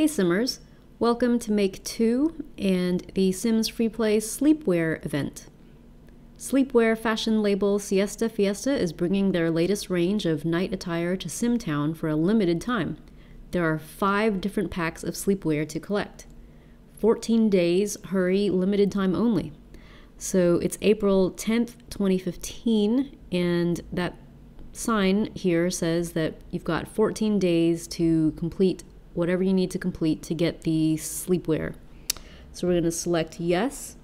Hey Simmers, welcome to Make 2 and the Sims FreePlay Sleepwear event. Sleepwear fashion label Siesta Fiesta is bringing their latest range of night attire to Simtown for a limited time. There are five different packs of sleepwear to collect. 14 days, hurry, limited time only. So it's April 10th, 2015, and that sign here says that you've got 14 days to complete whatever you need to complete to get the sleepwear. So we're going to select yes.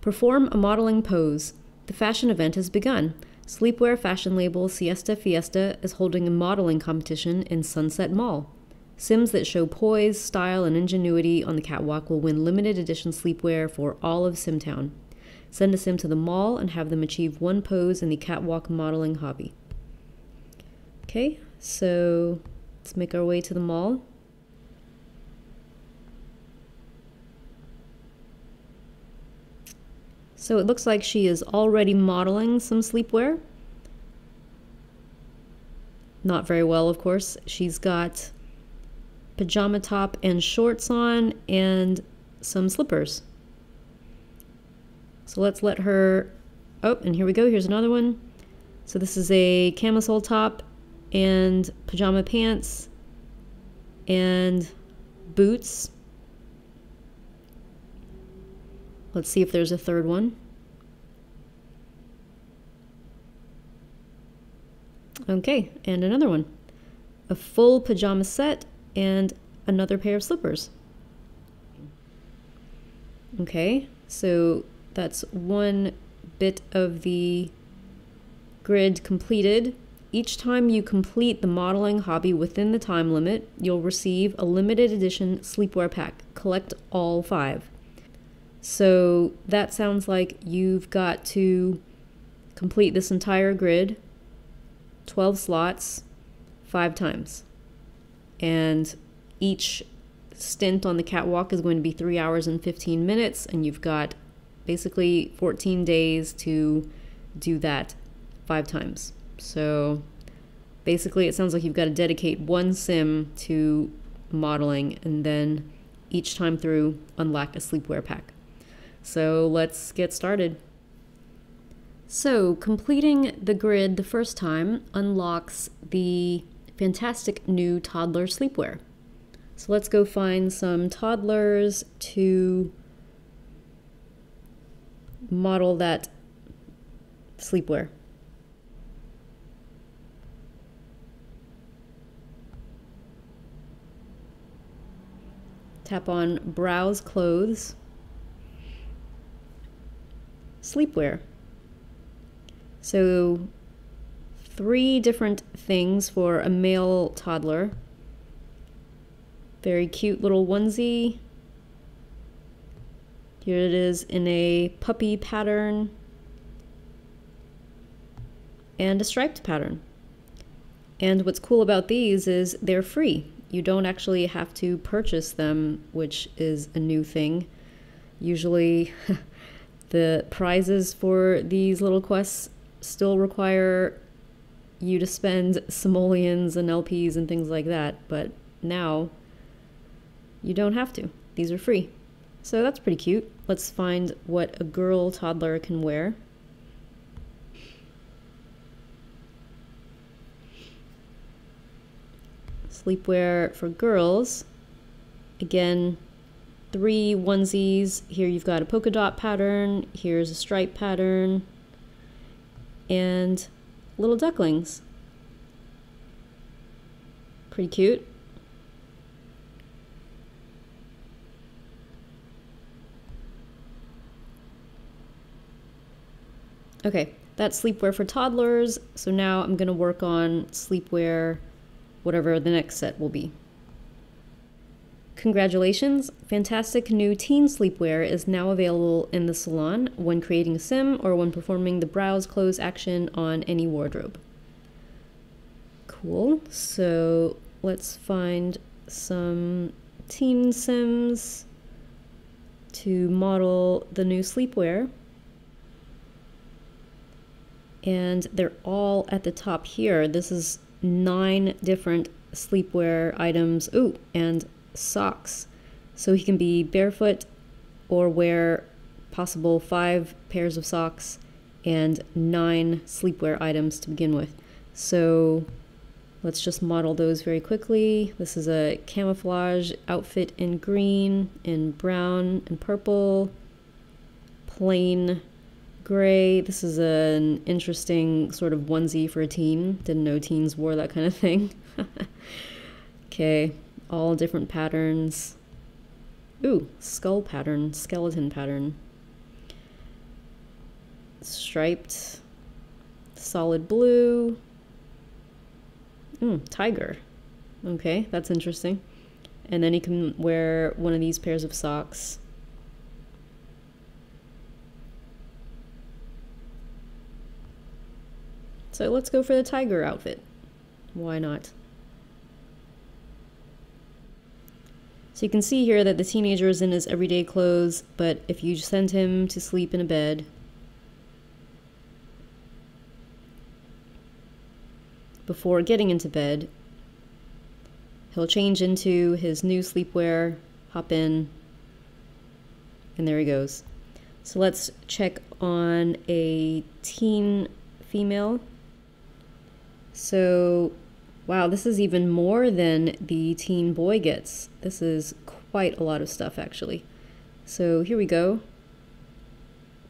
Perform a modeling pose. The fashion event has begun. Sleepwear fashion label Siesta Fiesta is holding a modeling competition in Sunset Mall. Sims that show poise, style, and ingenuity on the catwalk will win limited edition sleepwear for all of Simtown. Send a sim to the mall and have them achieve one pose in the catwalk modeling hobby. Okay, so Let's make our way to the mall. So it looks like she is already modeling some sleepwear. Not very well, of course. She's got pajama top and shorts on and some slippers. So let's let her, oh, and here we go, here's another one. So this is a camisole top and pajama pants and boots. Let's see if there's a third one. Okay, and another one. A full pajama set and another pair of slippers. Okay, so that's one bit of the grid completed. Each time you complete the modeling hobby within the time limit, you'll receive a limited edition sleepwear pack. Collect all five. So that sounds like you've got to complete this entire grid, 12 slots, five times. And each stint on the catwalk is going to be three hours and 15 minutes, and you've got basically 14 days to do that five times. So basically, it sounds like you've got to dedicate one sim to modeling and then each time through unlock a sleepwear pack. So let's get started. So, completing the grid the first time unlocks the fantastic new toddler sleepwear. So let's go find some toddlers to model that sleepwear. Tap on Browse Clothes. Sleepwear. So, three different things for a male toddler. Very cute little onesie. Here it is in a puppy pattern and a striped pattern. And what's cool about these is they're free you don't actually have to purchase them, which is a new thing. Usually, the prizes for these little quests still require you to spend simoleons and LPs and things like that, but now you don't have to. These are free. So that's pretty cute. Let's find what a girl toddler can wear. Sleepwear for girls. Again, three onesies. Here you've got a polka dot pattern, here's a stripe pattern, and little ducklings. Pretty cute. Okay, that's sleepwear for toddlers. So now I'm going to work on sleepwear whatever the next set will be. Congratulations! Fantastic new teen sleepwear is now available in the salon when creating a sim or when performing the browse clothes action on any wardrobe. Cool. So let's find some teen sims to model the new sleepwear. And they're all at the top here. This is nine different sleepwear items. Ooh, and socks. So he can be barefoot or wear possible five pairs of socks and nine sleepwear items to begin with. So let's just model those very quickly. This is a camouflage outfit in green, in brown, and purple, plain gray. This is an interesting sort of onesie for a teen. Didn't know teens wore that kind of thing. okay, all different patterns. Ooh, skull pattern, skeleton pattern. Striped, solid blue. Mm, tiger. Okay, that's interesting. And then he can wear one of these pairs of socks. So let's go for the tiger outfit. Why not? So you can see here that the teenager is in his everyday clothes, but if you send him to sleep in a bed, before getting into bed, he'll change into his new sleepwear, hop in, and there he goes. So let's check on a teen female so, wow, this is even more than the teen boy gets. This is quite a lot of stuff, actually. So here we go.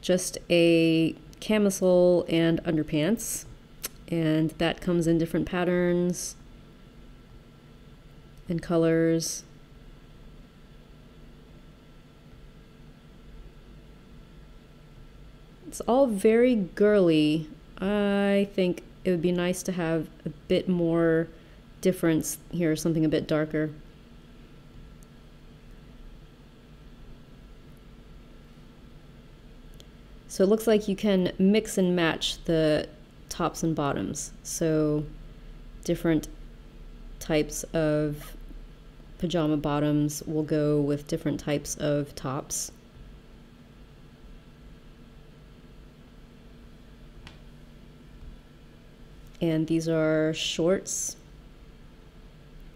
Just a camisole and underpants. And that comes in different patterns and colors. It's all very girly. I think it would be nice to have a bit more difference here, something a bit darker. So it looks like you can mix and match the tops and bottoms. So different types of pajama bottoms will go with different types of tops. And these are shorts.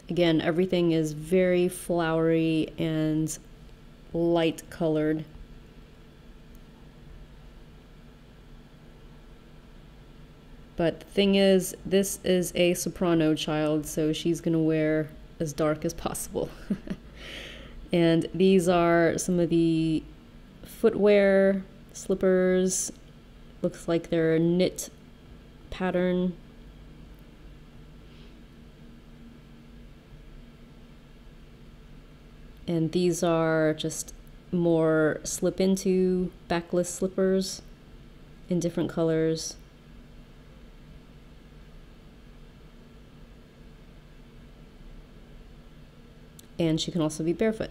Again, everything is very flowery and light colored. But the thing is, this is a soprano child, so she's gonna wear as dark as possible. and these are some of the footwear, slippers, looks like they're knit pattern and these are just more slip into backless slippers in different colors. And she can also be barefoot.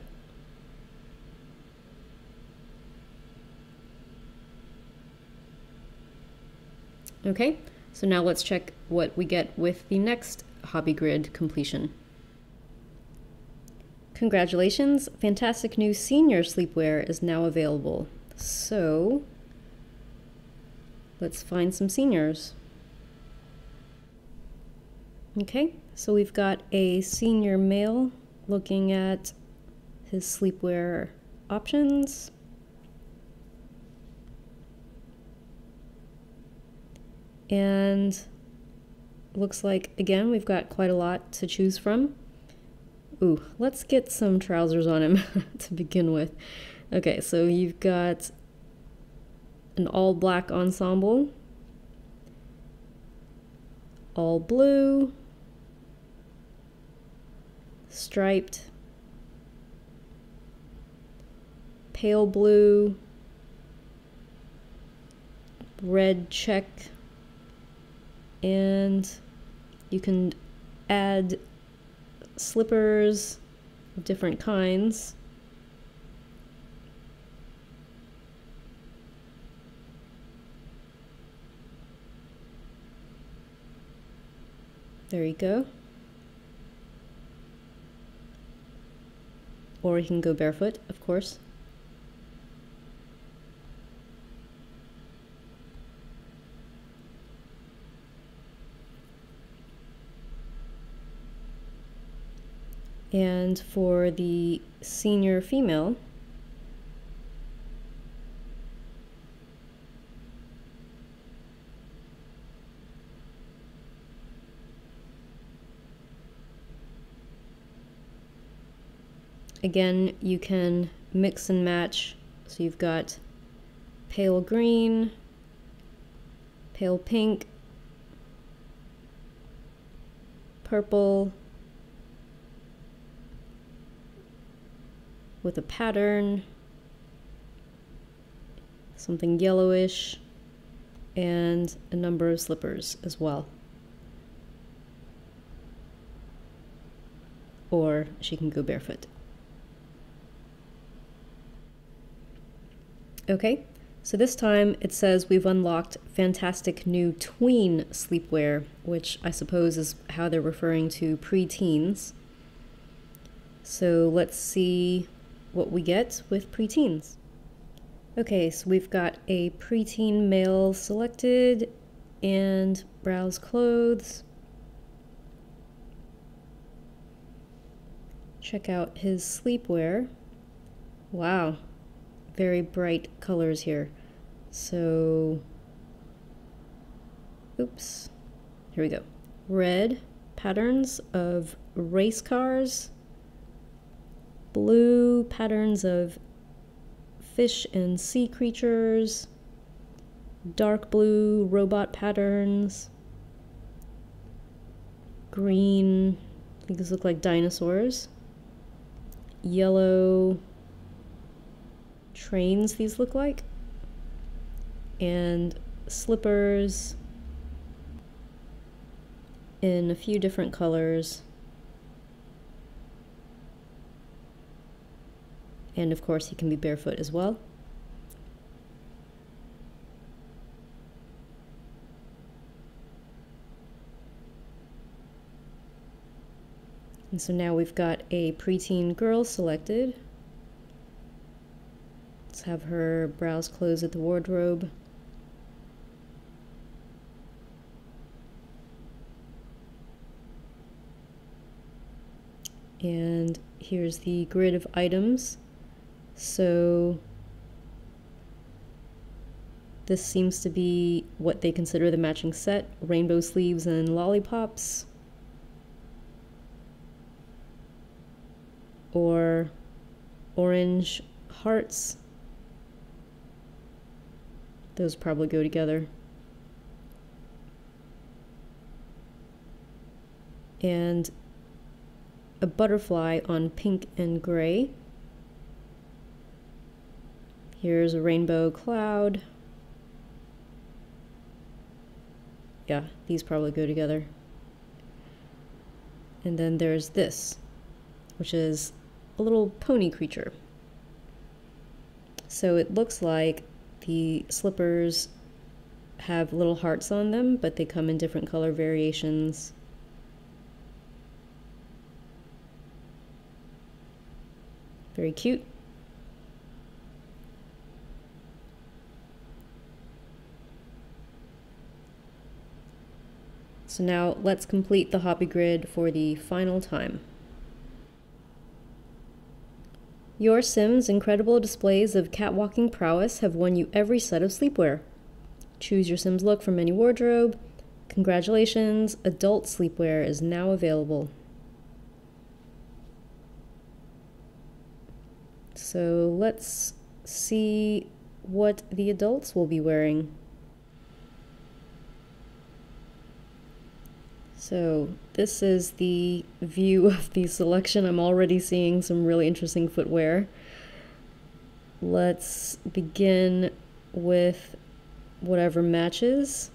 Okay, so now let's check what we get with the next hobby grid completion. Congratulations, fantastic new senior sleepwear is now available. So, let's find some seniors. Okay, so we've got a senior male looking at his sleepwear options. And looks like, again, we've got quite a lot to choose from. Ooh, let's get some trousers on him to begin with. Okay, so you've got an all black ensemble, all blue, striped, pale blue, red check, and you can add slippers of different kinds. There you go. Or you can go barefoot, of course. And for the senior female, Again, you can mix and match. So you've got pale green, pale pink, purple, with a pattern, something yellowish, and a number of slippers as well. Or she can go barefoot. Okay, so this time it says we've unlocked fantastic new tween sleepwear, which I suppose is how they're referring to preteens. So let's see what we get with preteens. Okay, so we've got a preteen male selected and browse clothes. Check out his sleepwear. Wow, very bright colors here. So, oops, here we go. Red patterns of race cars, blue patterns of fish and sea creatures, dark blue robot patterns, green, I think these look like dinosaurs, yellow trains these look like. And slippers in a few different colors. And of course, he can be barefoot as well. And so now we've got a preteen girl selected. Let's have her browse clothes at the wardrobe. And here's the grid of items. So this seems to be what they consider the matching set, rainbow sleeves and lollipops. Or orange hearts those probably go together. And a butterfly on pink and gray. Here's a rainbow cloud. Yeah, these probably go together. And then there's this, which is a little pony creature. So it looks like the slippers have little hearts on them, but they come in different color variations. Very cute. So now let's complete the hobby grid for the final time. Your Sims' incredible displays of catwalking prowess have won you every set of sleepwear. Choose your Sims look from any wardrobe. Congratulations, adult sleepwear is now available. So let's see what the adults will be wearing. So this is the view of the selection. I'm already seeing some really interesting footwear. Let's begin with whatever matches.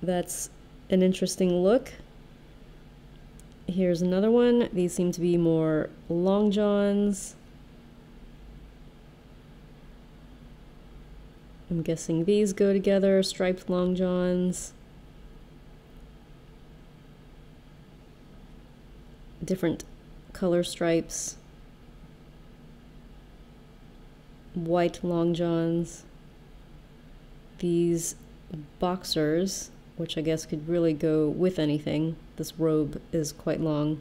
That's an interesting look. Here's another one. These seem to be more long johns. I'm guessing these go together, striped long johns. different color stripes, white long johns, these boxers, which I guess could really go with anything. This robe is quite long.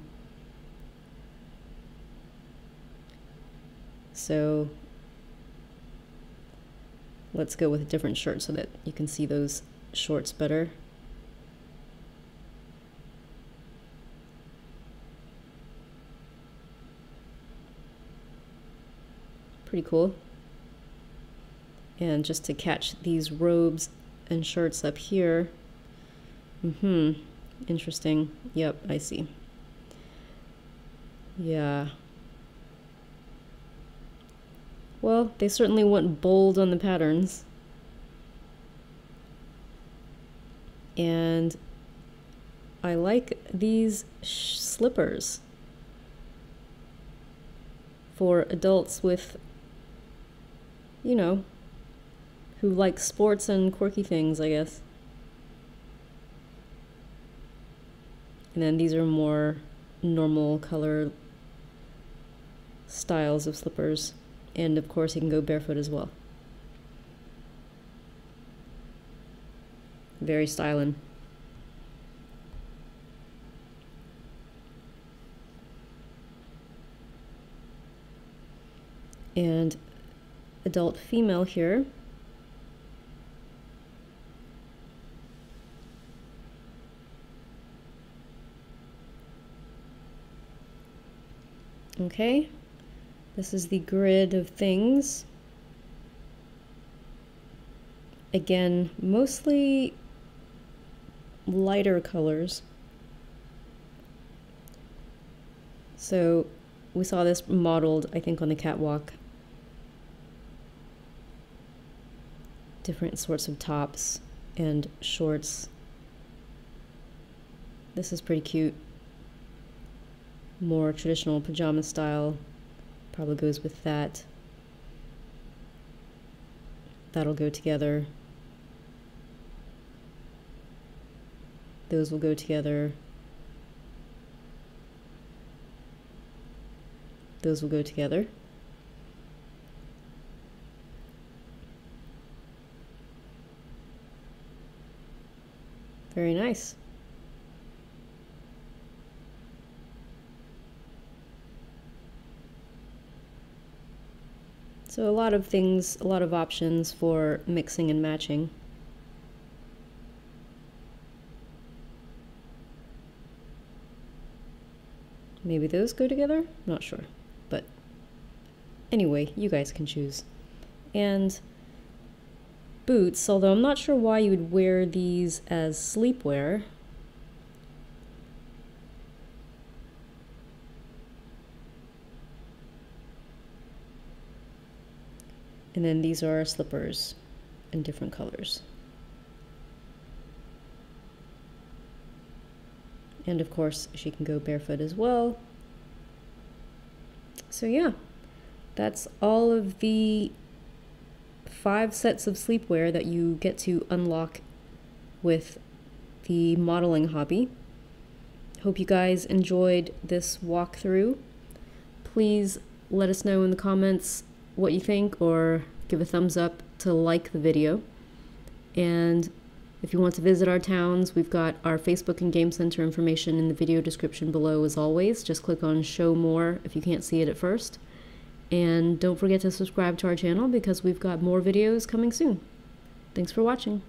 So let's go with a different shirt so that you can see those shorts better. Pretty cool. And just to catch these robes and shirts up here. Mm-hmm. Interesting. Yep, I see. Yeah. Well, they certainly went bold on the patterns. And I like these slippers for adults with, you know, who like sports and quirky things, I guess. And then these are more normal color styles of slippers. And of course, you can go barefoot as well. Very styling. And adult female here. Okay, this is the grid of things. Again, mostly lighter colors. So we saw this modeled, I think, on the catwalk. Different sorts of tops and shorts. This is pretty cute more traditional pajama style probably goes with that. That'll go together. Those will go together. Those will go together. Very nice. So a lot of things, a lot of options for mixing and matching. Maybe those go together? Not sure. But anyway, you guys can choose. And boots, although I'm not sure why you would wear these as sleepwear. And then these are slippers in different colors. And of course, she can go barefoot as well. So yeah, that's all of the five sets of sleepwear that you get to unlock with the modeling hobby. Hope you guys enjoyed this walkthrough. Please let us know in the comments what you think or give a thumbs up to like the video. And if you want to visit our towns, we've got our Facebook and Game Center information in the video description below as always. Just click on show more if you can't see it at first. And don't forget to subscribe to our channel because we've got more videos coming soon. Thanks for watching.